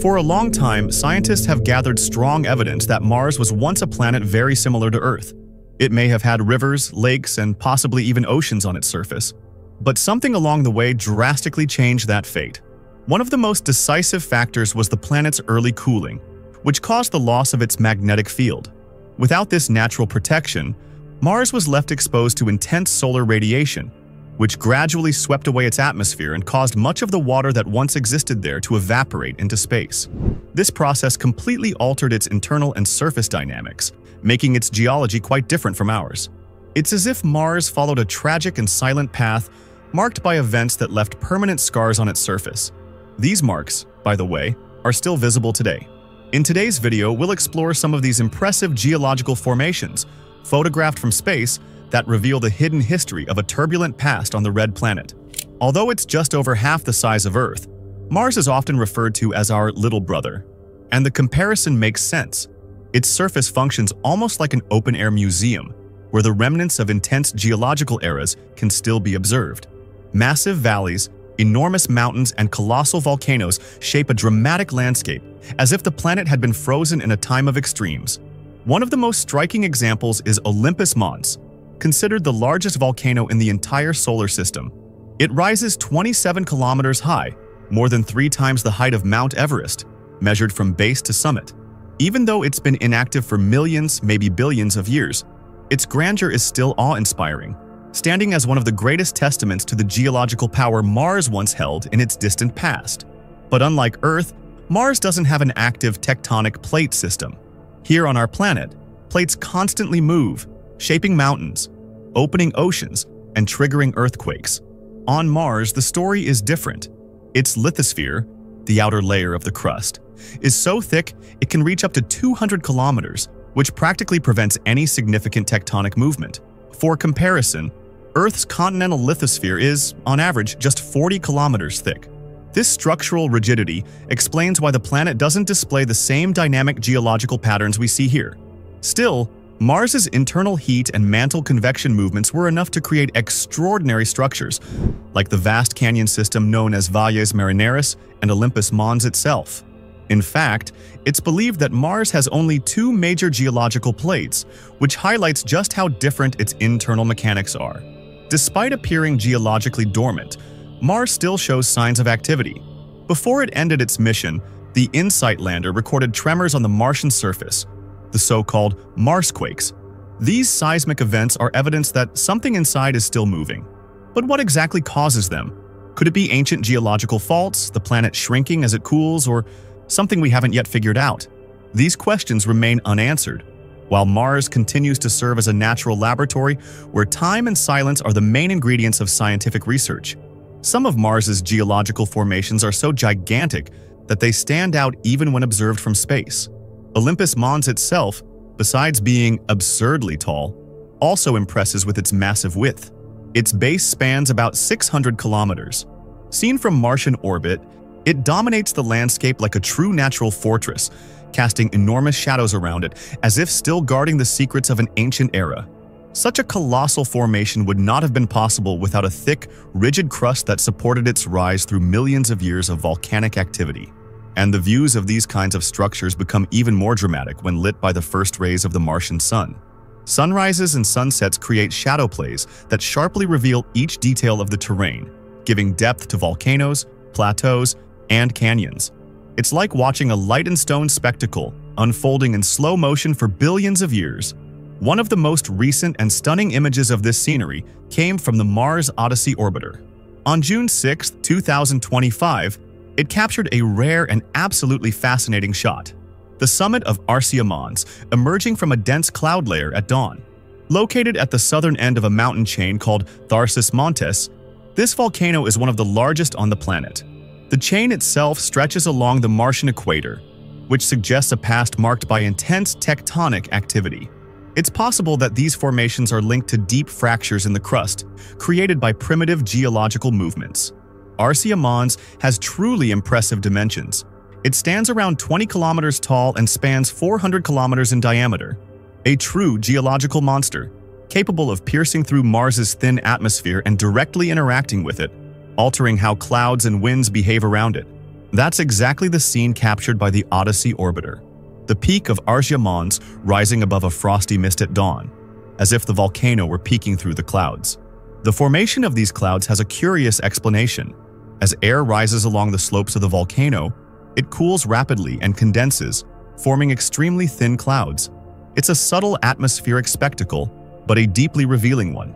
For a long time, scientists have gathered strong evidence that Mars was once a planet very similar to Earth. It may have had rivers, lakes, and possibly even oceans on its surface. But something along the way drastically changed that fate. One of the most decisive factors was the planet's early cooling, which caused the loss of its magnetic field. Without this natural protection, Mars was left exposed to intense solar radiation, which gradually swept away its atmosphere and caused much of the water that once existed there to evaporate into space. This process completely altered its internal and surface dynamics, making its geology quite different from ours. It's as if Mars followed a tragic and silent path marked by events that left permanent scars on its surface. These marks, by the way, are still visible today. In today's video, we'll explore some of these impressive geological formations, photographed from space, that reveal the hidden history of a turbulent past on the red planet. Although it's just over half the size of Earth, Mars is often referred to as our little brother. And the comparison makes sense. Its surface functions almost like an open-air museum, where the remnants of intense geological eras can still be observed. Massive valleys, enormous mountains, and colossal volcanoes shape a dramatic landscape, as if the planet had been frozen in a time of extremes. One of the most striking examples is Olympus Mons, considered the largest volcano in the entire solar system. It rises 27 kilometers high, more than three times the height of Mount Everest, measured from base to summit. Even though it's been inactive for millions, maybe billions of years, its grandeur is still awe-inspiring, standing as one of the greatest testaments to the geological power Mars once held in its distant past. But unlike Earth, Mars doesn't have an active tectonic plate system. Here on our planet, plates constantly move, shaping mountains, opening oceans, and triggering earthquakes. On Mars, the story is different. Its lithosphere, the outer layer of the crust, is so thick it can reach up to 200 kilometers, which practically prevents any significant tectonic movement. For comparison, Earth's continental lithosphere is, on average, just 40 kilometers thick. This structural rigidity explains why the planet doesn't display the same dynamic geological patterns we see here. Still, Mars's internal heat and mantle convection movements were enough to create extraordinary structures, like the vast canyon system known as Valles Marineris and Olympus Mons itself. In fact, it's believed that Mars has only two major geological plates, which highlights just how different its internal mechanics are. Despite appearing geologically dormant, Mars still shows signs of activity. Before it ended its mission, the InSight lander recorded tremors on the Martian surface, the so-called Marsquakes. These seismic events are evidence that something inside is still moving. But what exactly causes them? Could it be ancient geological faults, the planet shrinking as it cools, or something we haven't yet figured out? These questions remain unanswered, while Mars continues to serve as a natural laboratory where time and silence are the main ingredients of scientific research. Some of Mars's geological formations are so gigantic that they stand out even when observed from space. Olympus Mons itself, besides being absurdly tall, also impresses with its massive width. Its base spans about 600 kilometers. Seen from Martian orbit, it dominates the landscape like a true natural fortress, casting enormous shadows around it as if still guarding the secrets of an ancient era. Such a colossal formation would not have been possible without a thick, rigid crust that supported its rise through millions of years of volcanic activity and the views of these kinds of structures become even more dramatic when lit by the first rays of the Martian sun. Sunrises and sunsets create shadow plays that sharply reveal each detail of the terrain, giving depth to volcanoes, plateaus, and canyons. It's like watching a light and stone spectacle unfolding in slow motion for billions of years. One of the most recent and stunning images of this scenery came from the Mars Odyssey orbiter. On June 6, 2025, it captured a rare and absolutely fascinating shot. The summit of Arsia Mons, emerging from a dense cloud layer at dawn. Located at the southern end of a mountain chain called Tharsis Montes, this volcano is one of the largest on the planet. The chain itself stretches along the Martian equator, which suggests a past marked by intense tectonic activity. It's possible that these formations are linked to deep fractures in the crust, created by primitive geological movements. Arsia Mons has truly impressive dimensions. It stands around 20 kilometers tall and spans 400 kilometers in diameter. A true geological monster, capable of piercing through Mars's thin atmosphere and directly interacting with it, altering how clouds and winds behave around it. That's exactly the scene captured by the Odyssey orbiter, the peak of Arsia Mons rising above a frosty mist at dawn, as if the volcano were peeking through the clouds. The formation of these clouds has a curious explanation. As air rises along the slopes of the volcano, it cools rapidly and condenses, forming extremely thin clouds. It's a subtle atmospheric spectacle, but a deeply revealing one.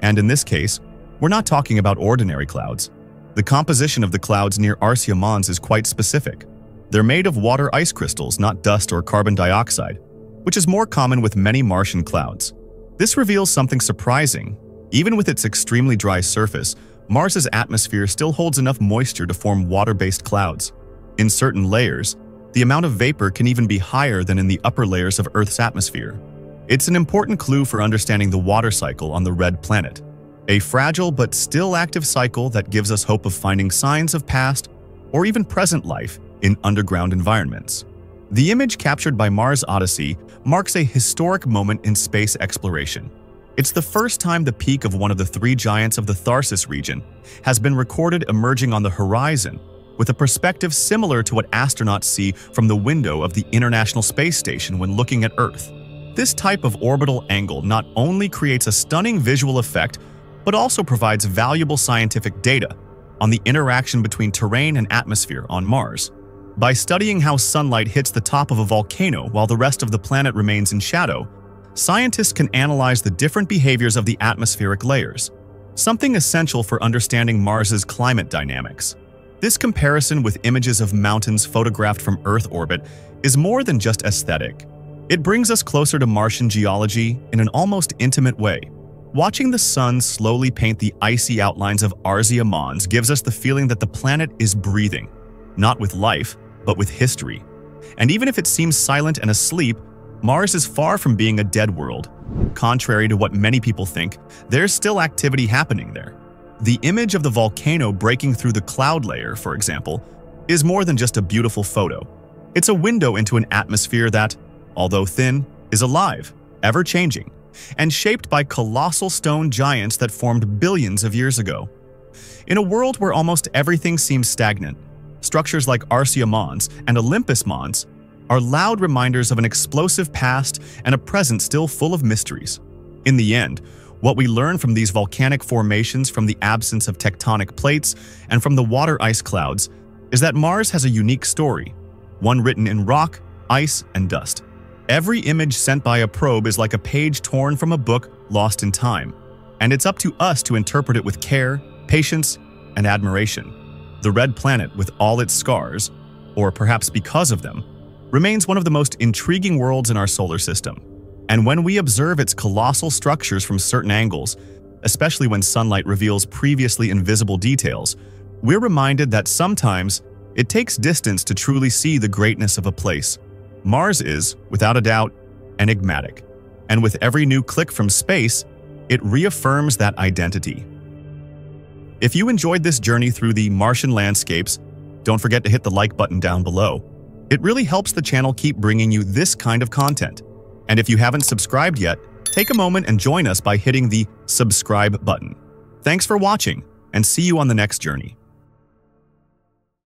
And in this case, we're not talking about ordinary clouds. The composition of the clouds near Arsia Mons is quite specific. They're made of water ice crystals, not dust or carbon dioxide, which is more common with many Martian clouds. This reveals something surprising. Even with its extremely dry surface, Mars's atmosphere still holds enough moisture to form water-based clouds. In certain layers, the amount of vapor can even be higher than in the upper layers of Earth's atmosphere. It's an important clue for understanding the water cycle on the red planet, a fragile but still active cycle that gives us hope of finding signs of past or even present life in underground environments. The image captured by Mars Odyssey marks a historic moment in space exploration. It's the first time the peak of one of the three giants of the Tharsis region has been recorded emerging on the horizon with a perspective similar to what astronauts see from the window of the International Space Station when looking at Earth. This type of orbital angle not only creates a stunning visual effect, but also provides valuable scientific data on the interaction between terrain and atmosphere on Mars. By studying how sunlight hits the top of a volcano while the rest of the planet remains in shadow, scientists can analyze the different behaviors of the atmospheric layers, something essential for understanding Mars's climate dynamics. This comparison with images of mountains photographed from Earth orbit is more than just aesthetic. It brings us closer to Martian geology in an almost intimate way. Watching the sun slowly paint the icy outlines of Arsia Mons gives us the feeling that the planet is breathing, not with life, but with history. And even if it seems silent and asleep, Mars is far from being a dead world. Contrary to what many people think, there's still activity happening there. The image of the volcano breaking through the cloud layer, for example, is more than just a beautiful photo. It's a window into an atmosphere that, although thin, is alive, ever-changing, and shaped by colossal stone giants that formed billions of years ago. In a world where almost everything seems stagnant, structures like Arsia Mons and Olympus Mons are loud reminders of an explosive past and a present still full of mysteries. In the end, what we learn from these volcanic formations from the absence of tectonic plates and from the water ice clouds is that Mars has a unique story, one written in rock, ice, and dust. Every image sent by a probe is like a page torn from a book lost in time, and it's up to us to interpret it with care, patience, and admiration. The red planet, with all its scars, or perhaps because of them, remains one of the most intriguing worlds in our solar system. And when we observe its colossal structures from certain angles, especially when sunlight reveals previously invisible details, we're reminded that sometimes it takes distance to truly see the greatness of a place. Mars is, without a doubt, enigmatic. And with every new click from space, it reaffirms that identity. If you enjoyed this journey through the Martian landscapes, don't forget to hit the like button down below. It really helps the channel keep bringing you this kind of content. And if you haven't subscribed yet, take a moment and join us by hitting the subscribe button. Thanks for watching, and see you on the next journey.